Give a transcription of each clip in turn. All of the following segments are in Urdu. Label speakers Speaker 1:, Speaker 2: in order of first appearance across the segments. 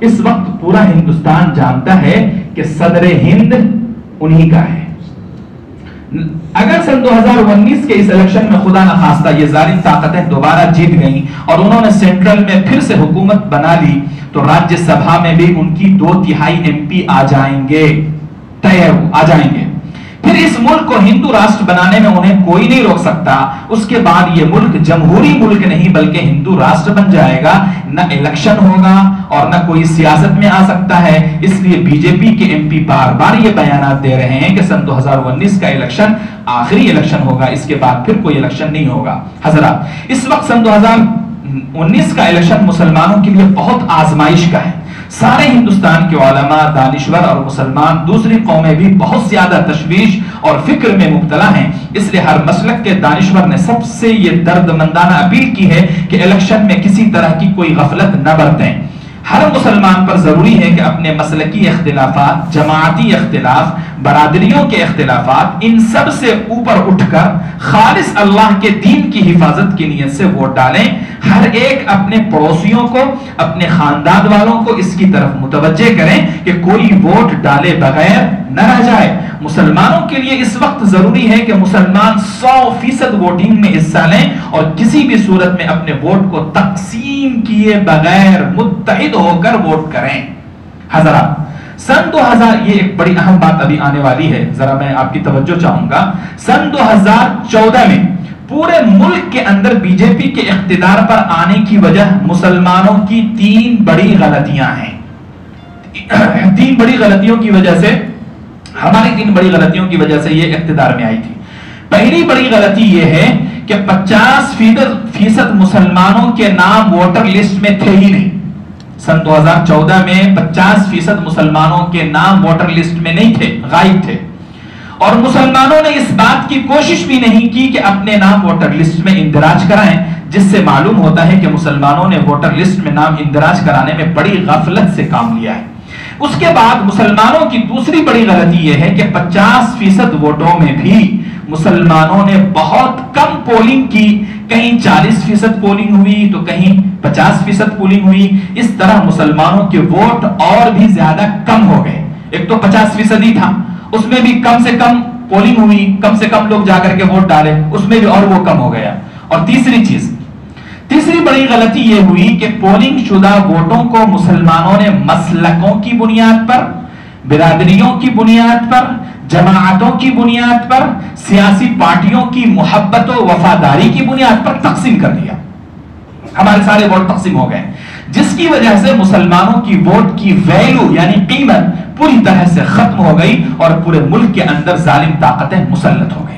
Speaker 1: اس وقت پورا ہندوستان جانتا ہے کہ صدر ہند انہی کا ہے۔ اگر سن دو ہزار انیس کے اس الیکشن میں خدا نخواستہ یہ ظالم طاقتیں دوبارہ جیت گئیں اور انہوں نے سینٹرل میں پھر سے حکومت بنا لی، تو راجیہ سبھا میں بھی ان کی دو تہائی ایم پی آ جائیں گے۔ طے آ جائیں گے۔ پھر اس ملک کو ہندو راشٹر بنانے میں انہیں کوئی نہیں روک سکتا۔ اس کے بعد یہ ملک جمہوری ملک نہیں بلکہ ہندو راشٹر بن جائے گا۔ نہ الیکشن ہوگا اور نہ کوئی سیاست میں آ سکتا ہے۔ اس لیے بی جے پی کے ایم پی بار بار یہ بیانات دے رہے ہیں کہ سن دو ہزار انیس کا الیکشن آخری الیکشن ہوگا۔ اس کے بعد پھر کوئی الیکشن نہیں ہوگا۔ حضرات، اس وقت سن دو ہزار انیس کا الیکشن مسلمانوں کے لیے بہت آزمائش کا ہے۔ سارے ہندوستان کے علماء، دانشور اور مسلمان دوسری قومیں بھی بہت زیادہ تشویش اور فکر میں مبتلا ہیں۔ اس لیے ہر مسلک کے دانشور نے سب سے یہ درد مندانہ اپیل کی ہے کہ الیکشن میں کسی طرح کی کوئی غفلت نہ برتیں۔ ہر مسلمان پر ضروری ہے کہ اپنے مسلکی اختلافات، جماعتی اختلاف، برادریوں کے اختلافات، ان سب سے اوپر اٹھ کر خالص اللہ کے دین کی حفاظت کی نیت سے ووٹ ڈالیں۔ ہر ایک اپنے پڑوسیوں کو، اپنے خاندان والوں کو اس کی طرف متوجہ کریں کہ کوئی ووٹ ڈالے بغیر نہ رہ جائے۔ مسلمانوں کے لیے اس وقت ضروری ہے کہ مسلمان سو فیصد ووٹنگ میں حصہ لیں اور کسی بھی صورت میں اپنے ووٹ کو تقسیم کیے بغیر متحد ہو کر ووٹ کریں۔ حضرات، سن دو ہزار، یہ ایک بڑی اہم بات ابھی آنے والی ہے۔ ذرا میں آپ کی توجہ چاہوں گا۔ سن دو ہزار چودہ میں پورے ملک کے اندر بی جے پی کے اقتدار پر آنے کی وجہ مسلمانوں کی تین بڑی غلطیاں ہیں۔ تین بڑی غلطیوں کی وجہ سے ہماری تین بڑی غلطیوں کی وجہ سے یہ اقتدار میں آئی تھی۔ پہلی بڑی غلطی یہ ہے کہ پچاس فیصد مسلمانوں کے نام ووٹر لسٹ میں تھے ہی نہیں۔ سن دو ہزار چودہ میں پچاس فیصد مسلمانوں کے نام ووٹر لسٹ میں نہیں تھے، غائب تھے۔ اور مسلمانوں نے اس بات کی کوشش بھی نہیں کی کہ اپنے نام ووٹر لسٹ میں اندراج کرائیں، جس سے معلوم ہوتا ہے کہ مسلمانوں نے ووٹر لسٹ میں نام اندراج کرانے میں بڑی غفلت سے کام لیا ہے۔ اس کے بعد مسلمانوں کی دوسری بڑی غلطی یہ ہے کہ پچاس فیصد ووٹوں میں بھی مسلمانوں نے بہت کم پولنگ کی۔ کہیں چالیس فیصد پولنگ ہوئی تو کہیں پچاس فیصد پولنگ ہوئی۔ اس طرح مسلمانوں کے ووٹ اور بھی زیادہ کم ہو گئے۔ ایک تو پچاس فیصد ہی تھا۔ اس میں بھی کم سے کم پولنگ ہوئی، کم سے کم لوگ جا کر کے ووٹ ڈالے۔ اس میں بھی اور وہ کم ہو گیا۔ اور تیسری چیز تیسری بڑی غلطی یہ ہوئی کہ پولنگ شدہ ووٹوں کو مسلمانوں نے مسلکوں کی بنیاد پر، برادریوں کی بنیاد پر، جماعتوں کی بنیاد پر، سیاسی پارٹیوں کی محبت و وفاداری کی بنیاد پر تقسیم کر دیا۔ ہمارے سارے ووٹ تقسیم ہو گئے۔ جس کی وجہ سے مسلمانوں کی ووٹ کی ویلو یعنی قیمت پوری طرح سے ختم ہو گئی اور پورے ملک کے اندر ظالم طاقتیں مسلط ہو گئی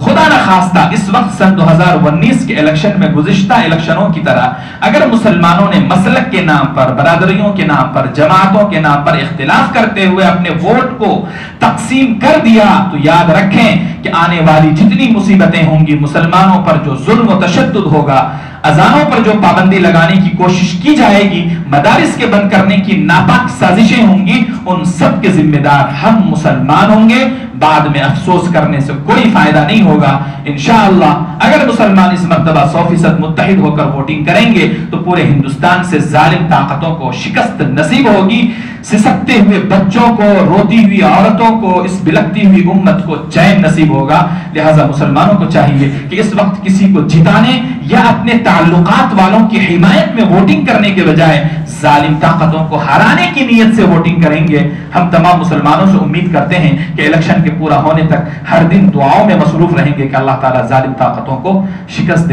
Speaker 1: خدا نخواستہ اس وقت سن دو ہزار انیس کے الیکشن میں گزشتہ الیکشنوں کی طرح اگر مسلمانوں نے مسلک کے نام پر، برادریوں کے نام پر، جماعتوں کے نام پر اختلاف کرتے ہوئے اپنے ووٹ کو تقسیم کر دیا، تو یاد رکھیں کہ آنے والی جتنی مصیبتیں ہوں گی مسلمانوں پر جو ظلم و تشدد ہوگا اذانوں پر جو پابندی لگانے کی کوشش کی جائے گی، مدارس کے بند کرنے کی ناپاک سازشیں ہوں گی، ان سب کے ذمہ دار ہم مسلمان ہوں گے۔ بعد میں افسوس کرنے سے کوئی فائدہ نہیں ہوگا۔ انشاءاللہ، اگر مسلمان اس مرتبہ سو فیصد متحد ہو کر ووٹنگ کریں گے، تو پورے ہندوستان سے ظالم طاقتوں کو شکست نصیب ہوگی۔ سسکتے ہوئے بچوں کو، روتی ہوئی عورتوں کو، اس بلکتی ہوئی امت کو چین نصیب ہوگا۔ لہذا مسلمانوں کو چاہیے کہ اس وقت کسی کو جتانے یا اپنے تعلقات والوں کی حمایت میں ووٹنگ کرنے کے بجائے ظالم طاقتوں کو ہرانے کی نیت سے ووٹنگ کریں گے۔ ہم تمام مسلمانوں سے امید کرتے ہیں کہ الیکشن کے پورا ہونے تک ہر دن دعاؤں میں مصروف رہیں گے کہ اللہ تعالیٰ ظالم طاقتوں کو شکست دے۔